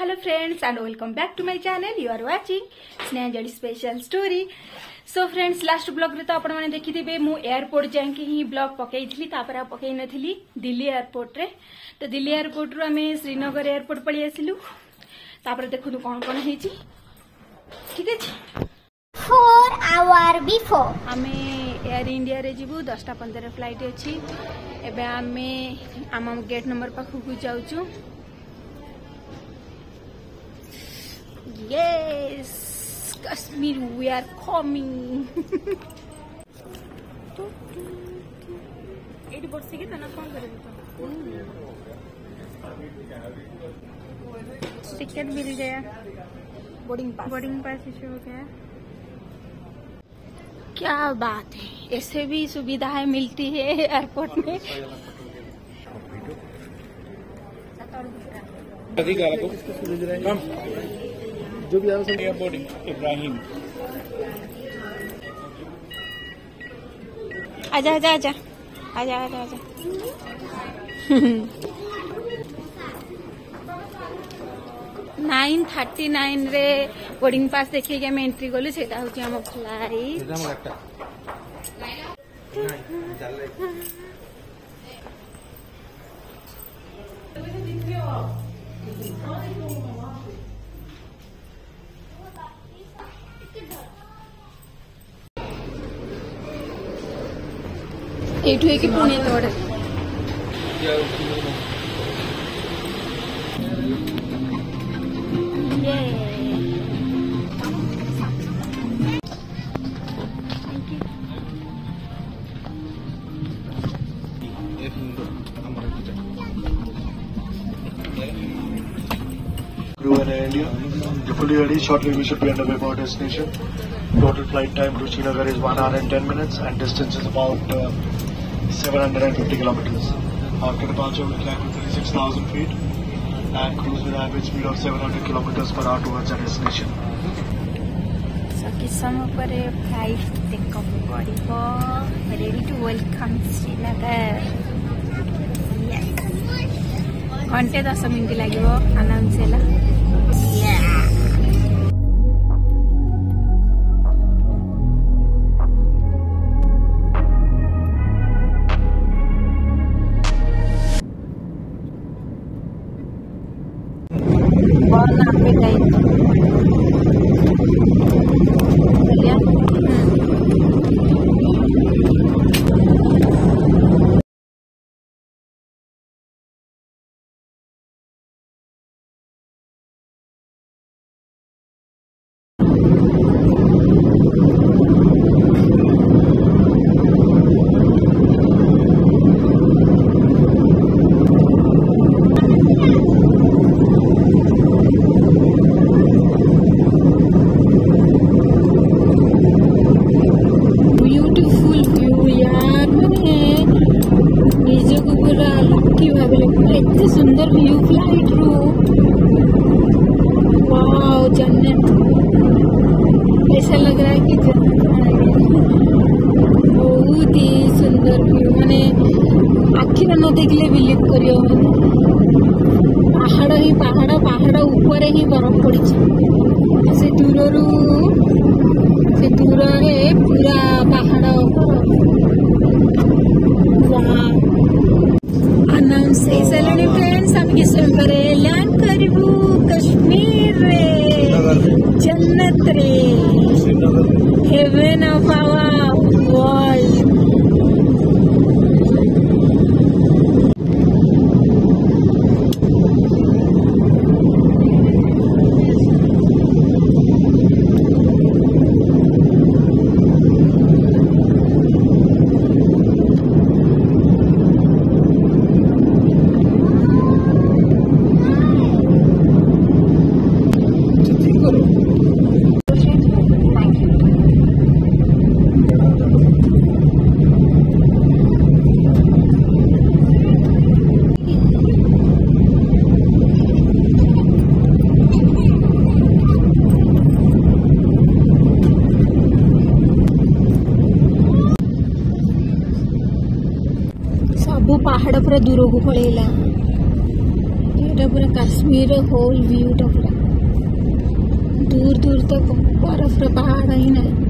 hello friends and welcome back to my channel. You are watching Snehanjali special story so friends last ବ୍ଲଗ୍ରେ ତ ଆପଣମାନେ ଦେଖିଥିବେ ମୁଁ airport ଯାଇକି ହିଁ ବ୍ଲଗ୍ ପକେଇଥିଲି ତାପରେ ଆଉ ପକେଇ ନଥିଲି ଦିଲ୍ଲୀ ଏୟାରପୋର୍ଟରେ ତ ଦିଲ୍ଲୀ ଏୟାରପୋର୍ଟରୁ ଆମେ ଶ୍ରୀନଗର ଏୟାରପୋର୍ଟ ପଳେଇ ଆସିଲୁ। ତାପରେ ଦେଖନ୍ତୁ କ'ଣ କ'ଣ ହେଇଛି। ଠିକ ଅଛି। Four hour before. ଆମେ ଏୟାର ଇଣ୍ଡିଆରେ ଯିବୁ ଦଶଟା ପନ୍ଦର ଫ୍ଲାଇଟ୍ ଅଛି। ଏବେ ଆମେ ଆମ ଗେଟ୍ ନମ୍ବର ପାଖକୁ ଯାଉଛୁ। Yes Kashmir we are coming ଏଇଠି ବସିକି ତ ନା କ'ଣ କରିବୁ टिकट मिल गया Boarding pass. Boarding pass issue हो गया क्या बात है ऐसे भी सुविधाएं मिलती है एयरपोर्ट में कम जो भी आया बोर्डिंग इब्राहिम आजा आजा आजा। आजा आजा आजा। नाइन थर्टी नाइन रे बोर्डिंग पास देखिए गया मैं एंट्री गलु से हूँ आम फ़्लाइट ಏಟುವಿಗೆ ಪುಣ್ಯತೋಡ Crew and Air India, you're fully ready. Shortly we should be underway for our destination. Total flight time to Srinagar is 1 hour and 10 minutes and distance is about uh, 750 kilometers. After departure, we climb to 36,000 feet and cruise with average speed of 700 kilometers per hour towards our destination. So, this upare flight take off padibo. Ready to welcome Srinagar. Yes. घंटे दस minute लगे announce है बहुत ही सुंदर view मैंने आखिर न देखले बिलीव करियो पहाड़ ପାହାଡ଼ पहाड़ पहाड़ ऊपर ही बरफ पड़ी से दूर रू से दूर रे पूरा पहाड़ अनाउंस फ्रेंड्स आम किस लैंड అబ్బో పాహడపుర దూరకు పడేలా దూరపుర కాశ్మీర్ హోల్ వ్యూ టపుర दूर दूर तक बर्फ पहाड़ ही नहीं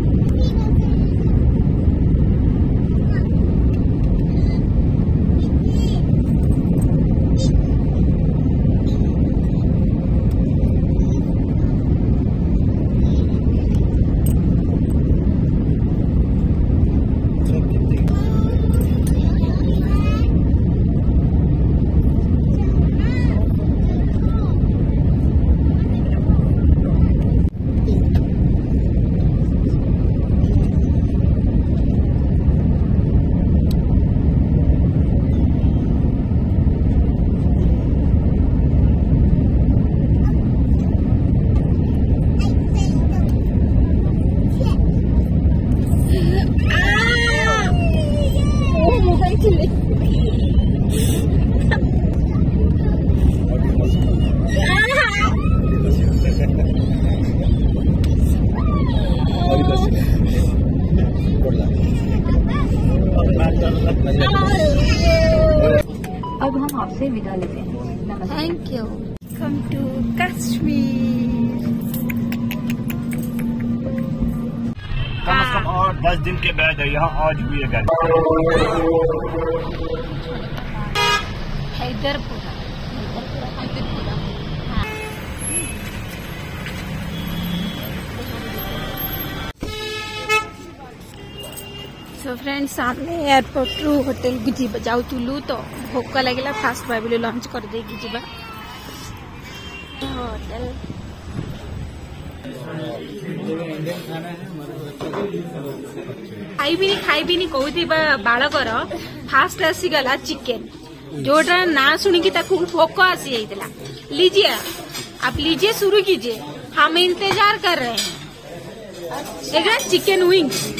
आपसे विदा लेते हैं। नमस्ते thank you come to Kashmir कम से कम और दस दिन के बाद यहाँ आज हुई है गर्मी हैदरपुरा। हैदरपुरा। तो फ्रेंड्स सामने एयरपोर्ट रू होटेल गिजी जाऊलु तो भोक लगे फास्ट भाविल लंच कर दे होटल खाइबी खाइबी कहते बाड़कर फास्ट आसीगला चिकेन जोटा ना शुणी भोक आसी जाता लीजिए आप लीजिए शुरू कीजिए हम इंतज़ार कर रहे हैं chicken wings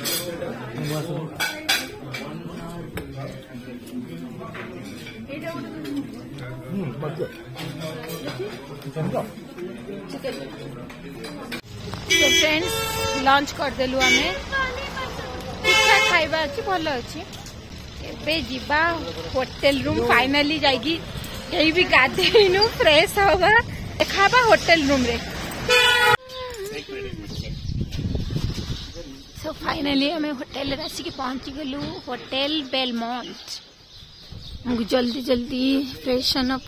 to eat friends lunch କରିଦେଲୁ ଆମେ ଠିକଠାକ ଖାଇବା ଅଛି ଭଲ ଅଛି ଏବେ ଯିବା ହୋଟେଲ ରୁମ୍ ଫାଇନାଲି ଯାଇକି କେହି ବି ଗାଧେଇନୁ ଫ୍ରେଶ ହବା। ଦେଖାବା ହୋଟେଲ ରୁମ୍ ରେ। ସୋ ଫାଇନାଲି ଆମେ ହୋଟେଲରେ ଆସିକି ପହଞ୍ଚିଗଲୁ ହୋଟେଲ ବେଲମଣ୍ଟ ଆମକୁ ଜଲ୍ଦି ଜଲ୍ଦି freshen up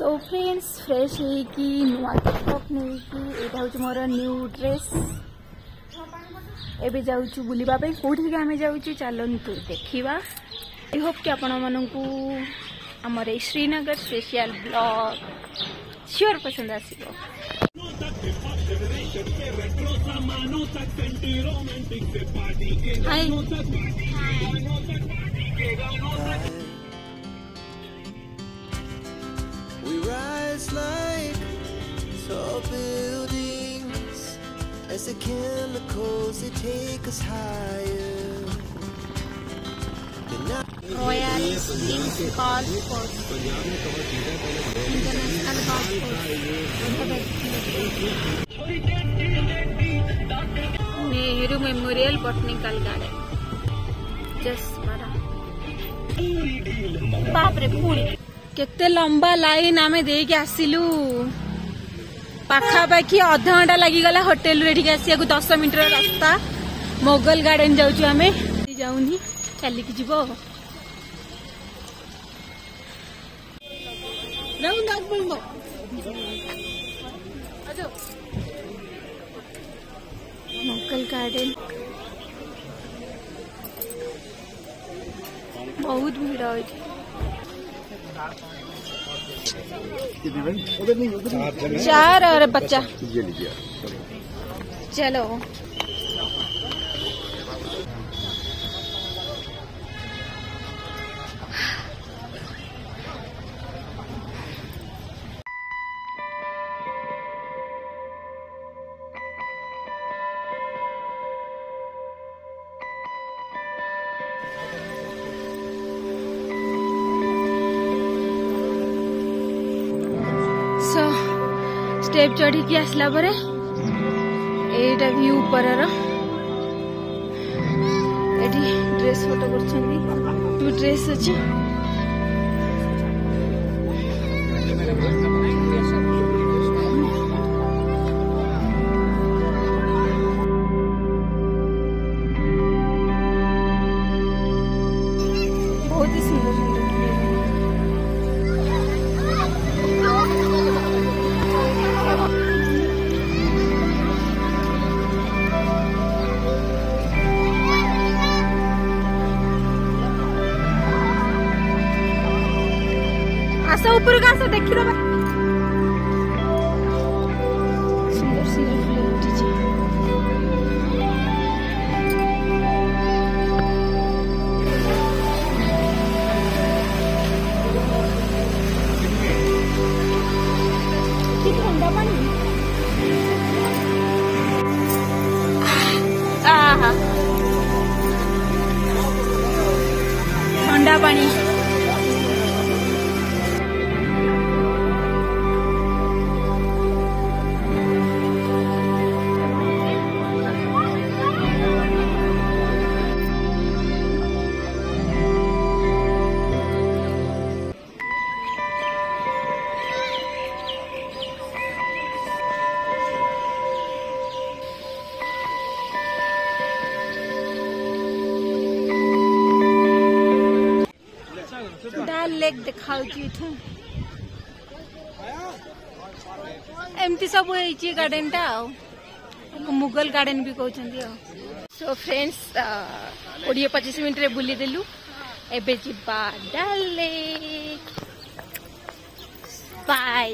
सो फ्रेंड्स फ्रेश ହେଇକି ନୂଆ ଟପ୍ ନେଇକି ଏଇଟା ହେଉଛି ମୋର ନ୍ୟୁ ଡ୍ରେସ୍ ଏବେ ଯାଉଛୁ ବୁଲିବା ପାଇଁ କୋଉଠିକି ଆମେ ଯାଉଛୁ ଚାଲନ୍ତୁ ଦେଖିବା ଆଇ ହୋପ୍ କି ଆପଣମାନଙ୍କୁ ଆମର ଏଇ ଶ୍ରୀନଗର ସ୍ପେଶିଆଲ ବ୍ଲଗ୍ ସିଓର ପସନ୍ଦ ଆସିବ high rise like tall buildings as the chemicals they take us higher. Royal Kings Golf Course International Golf Course Nehru memorial botanical garden जसपरा बापरे पुणी କେତେ ଲମ୍ବା ଲାଇନ୍ ଆମେ ଦେଇକି ଆସିଲୁ ପାଖାପାଖି ଅଧଘଣ୍ଟା ଲାଗିଗଲା ହୋଟେଲରୁ ଏଠିକି ଆସିବାକୁ ଦଶ ମିନିଟର ରାସ୍ତା ମୋଗଲ ଗାର୍ଡେନ ଯାଉଛୁ ଆମେ ଯାଉନି ଚାଲିକି ଯିବ ମୋଗଲ ଗାର୍ଡେନ ବହୁତ ଭିଡ଼ ଏଠି चार और बच्चा। चलो। ଷ୍ଟେପ୍ ଚଢିକି ଆସିଲା ପରେ ଏଇଟା ଭ୍ୟୁ ଉପରର ଏଠି ଡ୍ରେସ୍ ଫଟୋ କରୁଛନ୍ତି ଡ୍ରେସ୍ ଅଛି ଆସ ଉପରକୁ ଆସ ଦେଖିଦବା ସୁନ୍ଦର ସୁନ୍ଦର ଲେକ୍ ଦେଖାଉଛି ଏଠୁ ଏମିତି ସବୁ ହେଇଛି ଗାର୍ଡେନ ଟା ଆଉ ମୁଗଲ ଗାର୍ଡେନ ବି କହୁଛନ୍ତି ଆଉ ସୋ ଫ୍ରେଣ୍ଡସ୍ କୋଡ଼ିଏ ପଚିଶ ମିନିଟ୍ରେ ବୁଲିଦେଲୁ ଏବେ ଯିବା ଡାଲ ଲେକ୍ ବାଏ